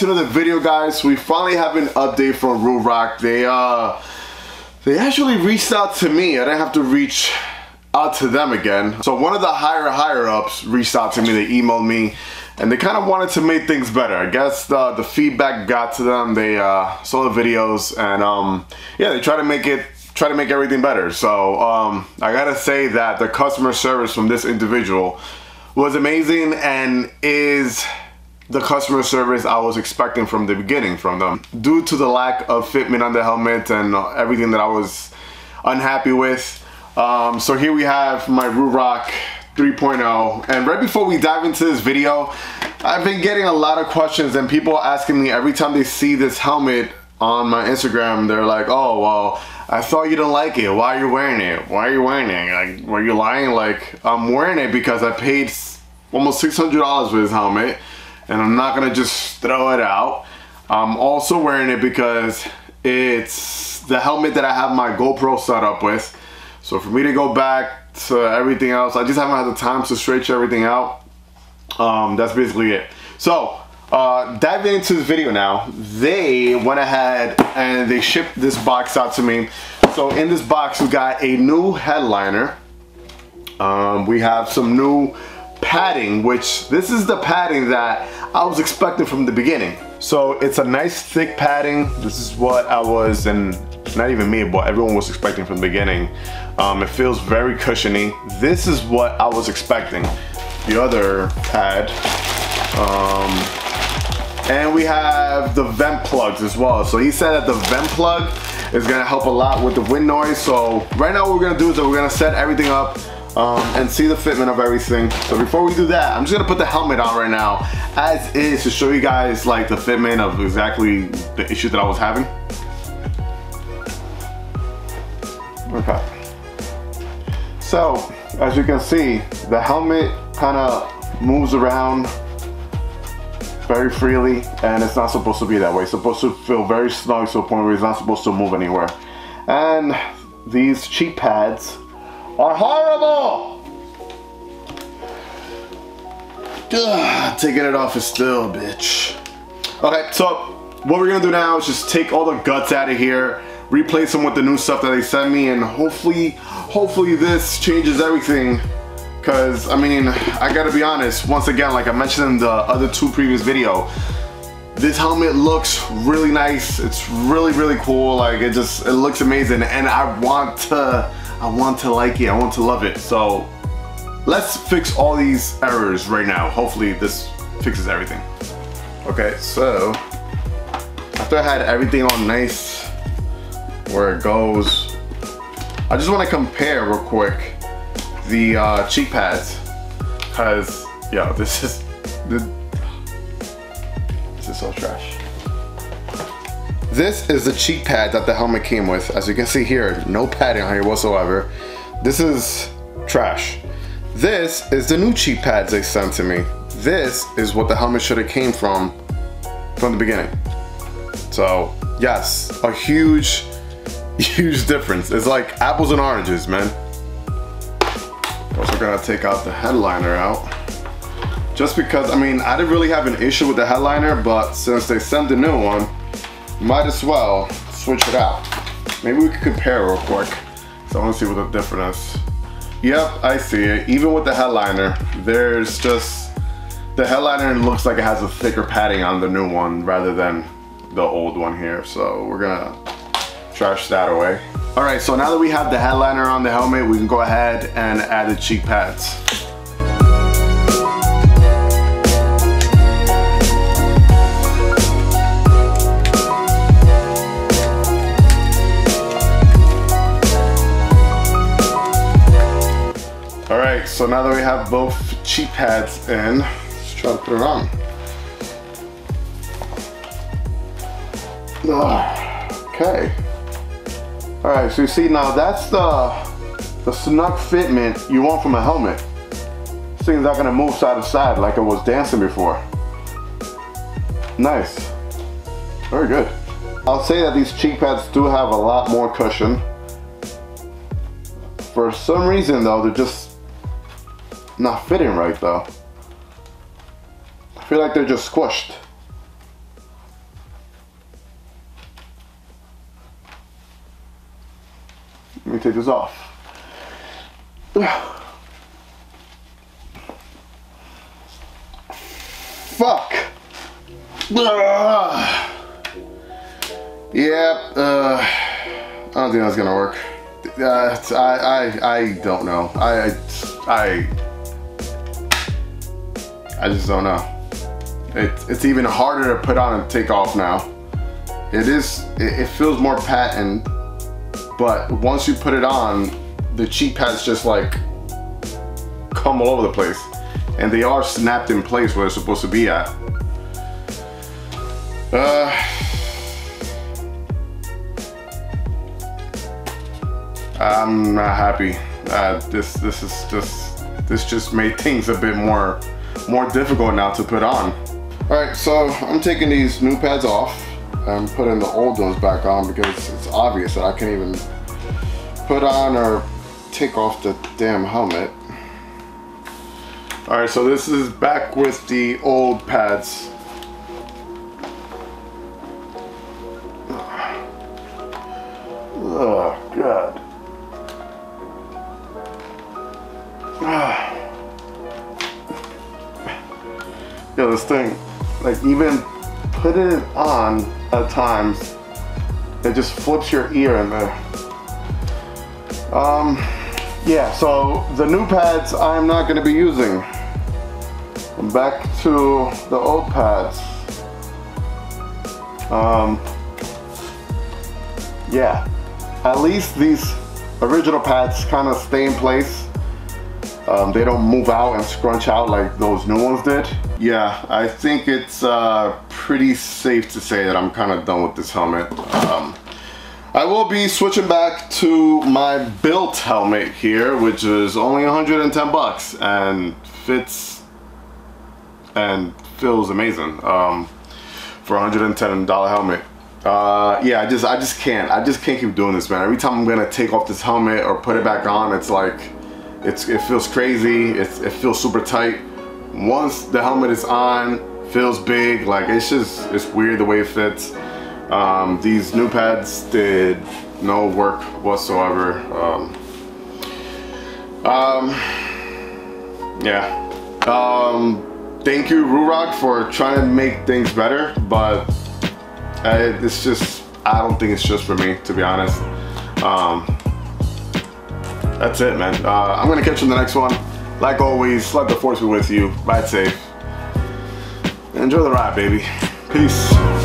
to another video guys. We finally have an update from Ruroc. They uh they actually reached out to me. I didn't have to reach out to them again. So one of the higher higher ups reached out to me. They emailed me and they kind of wanted to make things better. I guess the, the feedback got to them. They uh, saw the videos and um, yeah, they try to make it try to make everything better. So um, I gotta say that the customer service from this individual was amazing and is the customer service I was expecting from the beginning from them. Due to the lack of fitment on the helmet and everything that I was unhappy with. Um, so here we have my Ruroc 3.0 and right before we dive into this video I've been getting a lot of questions and people asking me every time they see this helmet on my Instagram they're like oh well I thought you didn't like it. Why are you wearing it? Why are you wearing it? Like were you lying? Like I'm wearing it because I paid almost $600 for this helmet and I'm not gonna just throw it out. I'm also wearing it because it's the helmet that I have my GoPro set up with. So for me to go back to everything else, I just haven't had the time to stretch everything out. Um, that's basically it. So uh, diving into this video now, they went ahead and they shipped this box out to me. So in this box, we got a new headliner. Um, we have some new padding, which this is the padding that I was expecting from the beginning. So it's a nice thick padding. This is what I was, and not even me, but everyone was expecting from the beginning. Um, it feels very cushiony. This is what I was expecting. The other pad. Um, and we have the vent plugs as well. So he said that the vent plug is gonna help a lot with the wind noise. So right now what we're gonna do is that we're gonna set everything up um, and see the fitment of everything. So before we do that, I'm just gonna put the helmet on right now as is to show you guys like the fitment of exactly the issue that I was having. Okay. So, as you can see, the helmet kind of moves around very freely and it's not supposed to be that way. It's supposed to feel very snug to a point where it's not supposed to move anywhere. And these cheap pads are horrible. Ugh, taking it off is still bitch. Okay, so what we're gonna do now is just take all the guts out of here, replace them with the new stuff that they sent me, and hopefully, hopefully this changes everything. Cause I mean, I gotta be honest, once again, like I mentioned in the other two previous video, this helmet looks really nice. It's really, really cool. Like it just, it looks amazing. And I want to, I want to like it, I want to love it. So let's fix all these errors right now. Hopefully this fixes everything. Okay, so after I had everything on nice where it goes, I just want to compare real quick the uh, cheek pads because yo, this is this is so trash. This is the cheek pad that the helmet came with. As you can see here, no padding on here whatsoever. This is trash. This is the new cheek pads they sent to me. This is what the helmet should have came from from the beginning. So yes, a huge, huge difference. It's like apples and oranges, man. Also gonna take out the headliner out. Just because, I mean, I didn't really have an issue with the headliner, but since they sent the new one, might as well switch it out. Maybe we could compare real quick. So I wanna see what the difference is. Yep, I see it. Even with the headliner, there's just, the headliner looks like it has a thicker padding on the new one rather than the old one here. So we're gonna trash that away. All right, so now that we have the headliner on the helmet, we can go ahead and add the cheek pads. So now that we have both cheek pads in, let's try to put it on. Ah, okay. All right, so you see now that's the, the snug fitment you want from a helmet. This thing's not gonna move side to side like it was dancing before. Nice, very good. I'll say that these cheek pads do have a lot more cushion. For some reason though, they're just not fitting right though. I feel like they're just squished. Let me take this off. Fuck! Ugh. Yep, uh, I don't think that's gonna work. Uh, I, I, I don't know. I, I, I just don't know. It, it's even harder to put on and take off now. It is, it, it feels more patent, but once you put it on, the cheek pads just like come all over the place. And they are snapped in place where they're supposed to be at. Uh, I'm not happy. Uh, this this is just this just made things a bit more more difficult now to put on. All right, so I'm taking these new pads off and putting the old ones back on because it's obvious that I can't even put on or take off the damn helmet. All right, so this is back with the old pads. This thing, like even putting it on at times, it just flips your ear in there. Um, yeah, so the new pads I'm not gonna be using. I'm back to the old pads. Um, yeah, at least these original pads kind of stay in place. Um, they don't move out and scrunch out like those new ones did. Yeah, I think it's uh, pretty safe to say that I'm kind of done with this helmet. Um, I will be switching back to my Bilt helmet here, which is only 110 bucks and fits and feels amazing um, for $110 helmet. Uh, yeah, I just I just can't. I just can't keep doing this, man. Every time I'm gonna take off this helmet or put it back on, it's like it's it feels crazy. It's, it feels super tight. Once the helmet is on, feels big. Like it's just it's weird the way it fits. Um, these new pads did no work whatsoever. Um, um, yeah. Um, thank you, Ruroc, for trying to make things better, but I, it's just, I don't think it's just for me, to be honest. Um, that's it, man. Uh, I'm gonna catch you in the next one. Like always, let the force be with you. Ride safe. Enjoy the ride, baby. Peace.